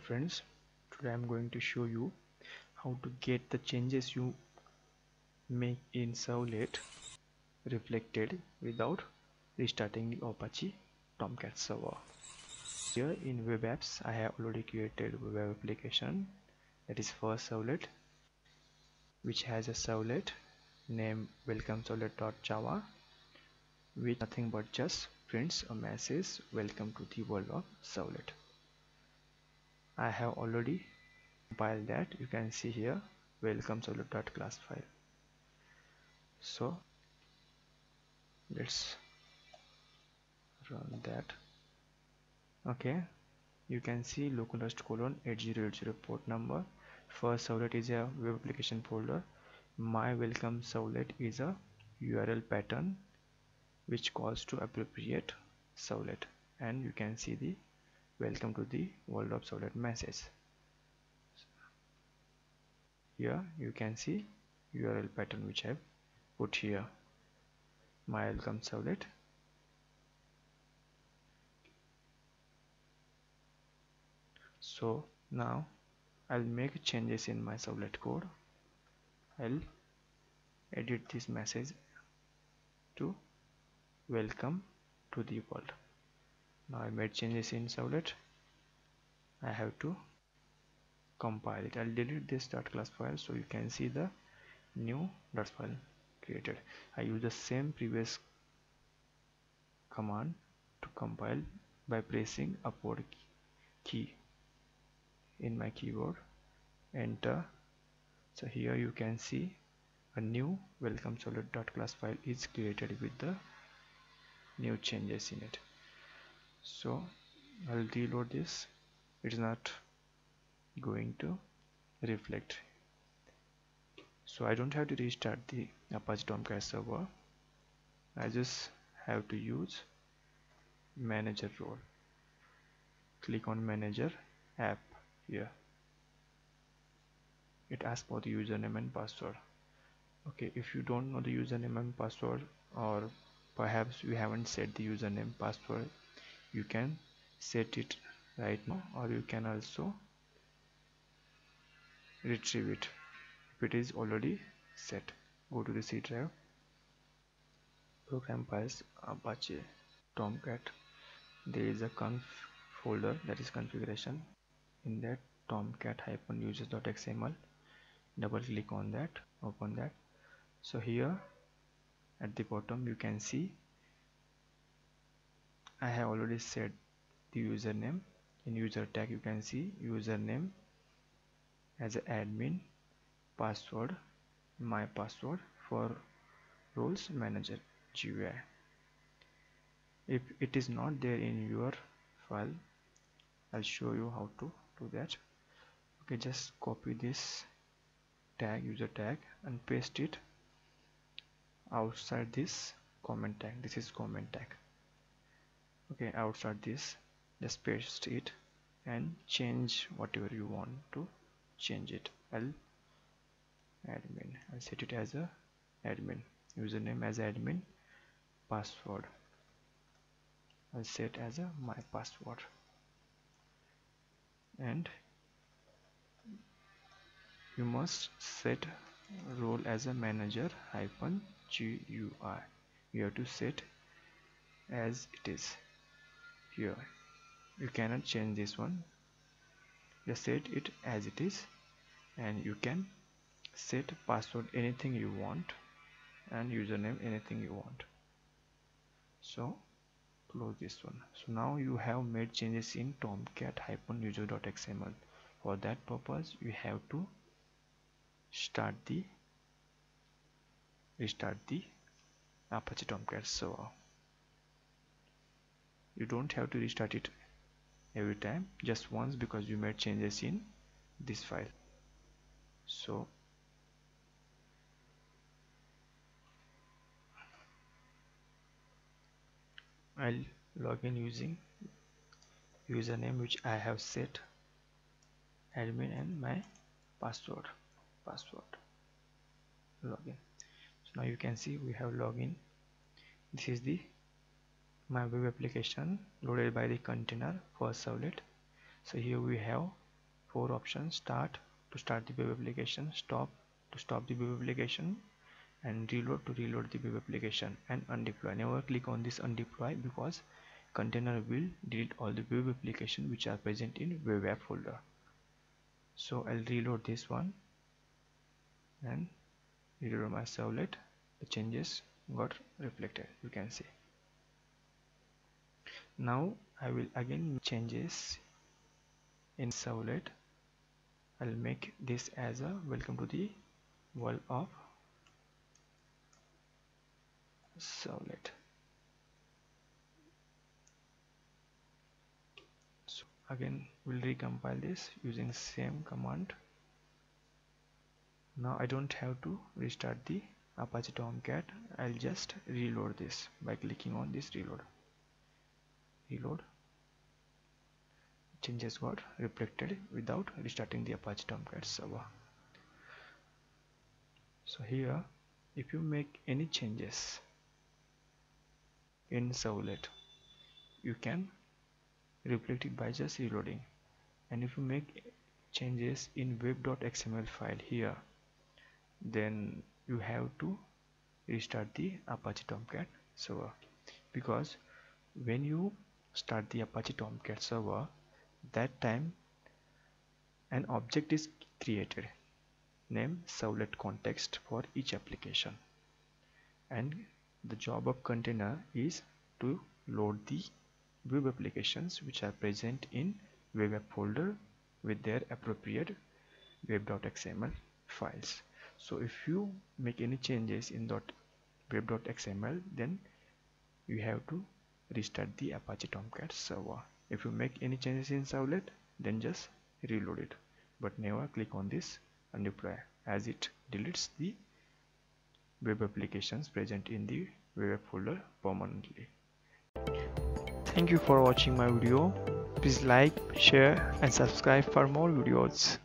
friends. Today I'm going to show you how to get the changes you make in servlet reflected without restarting the Apache Tomcat server. Here in web apps I have already created a web application. That is first servlet which has a servlet name welcome servlet.java which nothing but just prints a message welcome to the world of servlet I have already compiled that. You can see here welcome class file so let's run that. Okay you can see localhost colon 8080 port number. First servlet is a web application folder. My welcome servlet is a url pattern which calls to appropriate servlet and you can see the welcome to the world of servlet message here you can see url pattern which i've put here. My welcome servlet so now i'll make changes in my servlet code. I'll edit this message to welcome to the world now I made changes in servlet I have to compile it. I'll delete this dot class file so you can see the new dot file created. I use the same previous command to compile by pressing upward key in my keyboard. Enter. So here you can see a new welcome servlet dot class file is created with the new changes in it so I'll reload this. It is not going to reflect. So I don't have to restart the Apache Tomcat server. I just have to use manager role. Click on manager app here. It asks for the username and password. Okay if you don't know the username and password or perhaps you haven't set the username password you can set it right now or you can also retrieve it. If it is already set go to the C drive. Program files apache tomcat. There is a conf folder that is configuration. In that tomcat hyphen users.xml double click on that open that. So here at the bottom you can see I have already set the username. In user tag you can see username as admin password my password for roles manager GUI if it is not there in your file I'll show you how to do that. Okay just copy this tag user tag and paste it outside this comment tag. This is comment tag okay outside this. Just paste it and change whatever you want to change it. I'll admin. I'll set it as a admin. Username as admin password. I'll set as a my password. And you must set role as a manager hyphen GUI you have to set as it is here you cannot change this one. Just set it as it is and you can set password anything you want and username anything you want. So close this one. So now you have made changes in tomcat user.xml for that purpose you have to start the restart the apache tomcat server you don't have to restart it every time just once because you made changes in this file. So I'll log in using username which I have set admin and my password password login. So now you can see we have login. This is the my web application loaded by the container for servlet. So here we have four options. Start to start the web application. Stop to stop the web application. And reload to reload the web application. And undeploy. Never click on this undeploy because container will delete all the web application which are present in web app folder. So I'll reload this one. And reload my servlet. The changes got reflected you can see now I will again changes in servlet I'll make this as a welcome to the world of servlet so again we'll recompile this using same command. Now I don't have to restart the Apache Tomcat. I'll just reload this by clicking on this reload reload changes got reflected without restarting the Apache Tomcat server. So here if you make any changes in servlet you can reflect it by just reloading. And if you make changes in web.xml file here then you have to restart the Apache Tomcat server. Because when you start the Apache Tomcat server. That time an object is created. Named servlet context for each application. And the job of container is to load the web applications which are present in web app folder with their appropriate web.xml files. So if you make any changes in web.xml then you have to restart the apache tomcat server. If you make any changes in servlet then just reload it. But never click on this undeploy as it deletes the web applications present in the web folder permanently. Thank you for watching my video. Please like share and subscribe for more videos